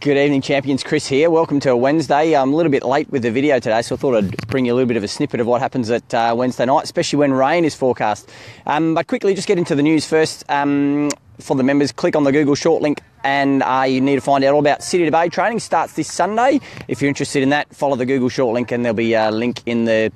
Good evening, champions. Chris here. Welcome to a Wednesday. I'm a little bit late with the video today, so I thought I'd bring you a little bit of a snippet of what happens at uh, Wednesday night, especially when rain is forecast. Um, but quickly, just get into the news first. Um, for the members, click on the Google short link and uh, you need to find out all about City to Bay training. Starts this Sunday. If you're interested in that, follow the Google short link and there'll be a link in the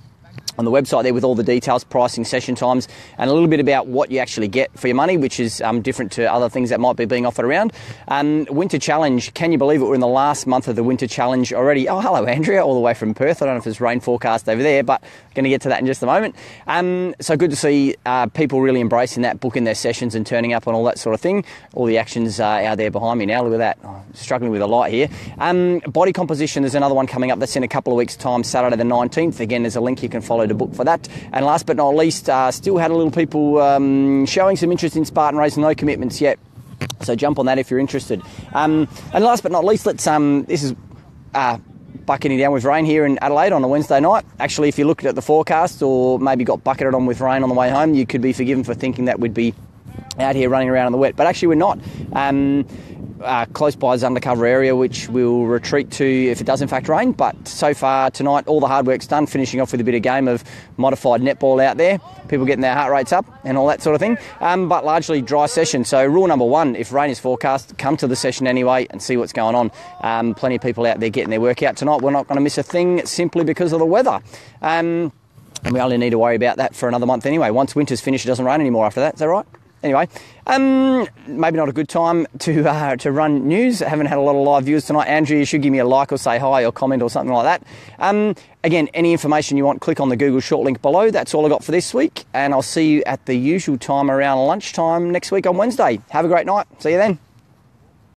on the website there with all the details, pricing, session times, and a little bit about what you actually get for your money, which is um, different to other things that might be being offered around. Um, Winter Challenge, can you believe it? We're in the last month of the Winter Challenge already. Oh, hello, Andrea, all the way from Perth. I don't know if there's rain forecast over there, but going to get to that in just a moment. Um, so good to see uh, people really embracing that, booking their sessions and turning up and all that sort of thing. All the actions uh, out there behind me now. Look at that. Oh, struggling with a light here. Um, body composition, there's another one coming up that's in a couple of weeks' time, Saturday the 19th. Again, there's a link you can follow to book for that. And last but not least, uh, still had a little people um, showing some interest in Spartan racing, no commitments yet. So jump on that if you're interested. Um, and last but not least, let's um, this is uh, bucketing down with rain here in Adelaide on a Wednesday night. Actually, if you looked at the forecast or maybe got bucketed on with rain on the way home, you could be forgiven for thinking that we'd be out here running around in the wet. But actually, we're not. Um, uh, close by is undercover area, which we'll retreat to if it does in fact rain. But so far tonight, all the hard work's done. Finishing off with a bit of game of modified netball out there, people getting their heart rates up and all that sort of thing. Um, but largely dry session. So rule number one: if rain is forecast, come to the session anyway and see what's going on. Um, plenty of people out there getting their workout tonight. We're not going to miss a thing simply because of the weather. Um, and we only need to worry about that for another month anyway. Once winter's finished, it doesn't rain anymore after that. Is that right? Anyway, um, maybe not a good time to uh, to run news. I haven't had a lot of live viewers tonight. Andrew, you should give me a like or say hi or comment or something like that. Um, again, any information you want, click on the Google short link below. That's all I got for this week, and I'll see you at the usual time around lunchtime next week on Wednesday. Have a great night. See you then.